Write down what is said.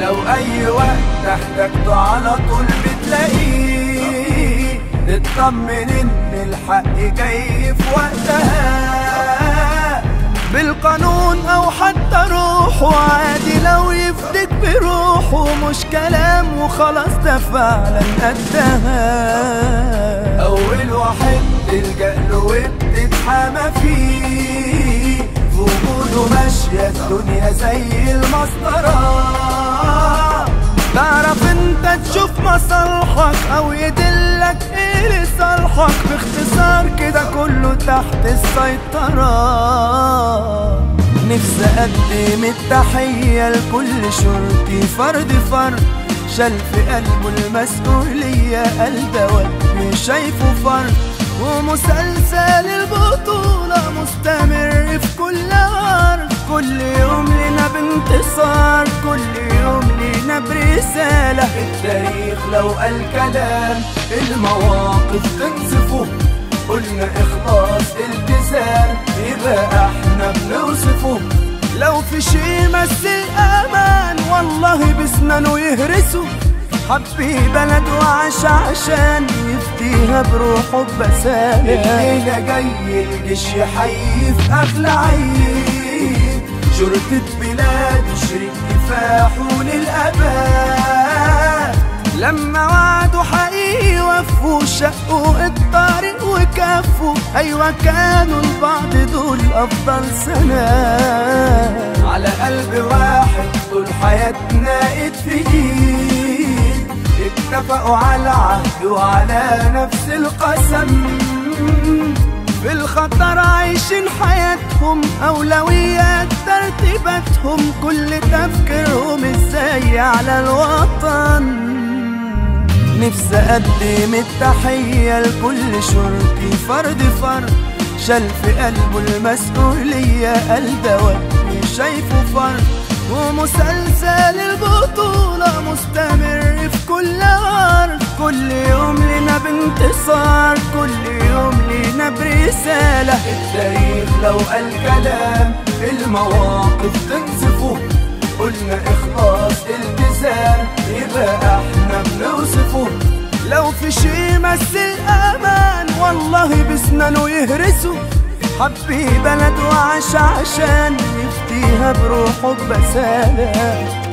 وأي وقت احتجته على طول بتلاقيه. تطمن إن الحق جاي في وقتها. بالقانون أو حتى روحه عادي لو يفدك بروحه مش كلام وخلاص ده فعلا قدها أول واحد تلجأ له وبتتحامى فيه. في وجوده ماشية الدنيا زي المسطرة. تعرف تشوف مصالحك أو يدلك إيه لصالحك باختصار كده كله تحت السيطرة. نفسي أقدم التحية لكل شرطي فرد فرد شال في قلبه المسؤولية قلب مش شايفه فرد. ومسلسل البطولة مستمر في كل أرض كل يوم لنا بانتصار كل برسالة التاريخ لو قال كلام المواقف تنصفه قلنا إخلاص التزام يبقى إحنا بنوصفه. لو في شي مثل أمان والله بسنانه يهرسه. حبي بلد وعاش عشان يفديها بروحه بسالة الليلة جاي الجيش يحيي في أغلى عيد شرطة بلاد شريك كفاحه للأبد لما وعدوا حقيقي وفوا شقوا الطريق وكفوا أيوة كانوا البعض دول أفضل سنة على قلب واحد طول حياتنا اتفقين. اتفقوا على عهد وعلى نفس القسم. في الخطر عايشين حياتهم أولويات ترتيباتهم كل تفكيرهم إزاي على الوطن. نفسي أقدم التحية لكل شرطي فرد فرد شال في قلبه المسؤولية قلب مش شايفه فرد. ومسلسل البطولة مستمر في كل أرض كل يوم لنا بانتصار كل يوم لنا برسالة. التاريخ لو قال كلام المواقف تنصفه قلنا إخلاص التزام يبقى إحنا بنوصفه. لو في شي مثل أمان والله بسنانه يهرسه. حبي بلد وعاش عشان يفديها بروحه بسالة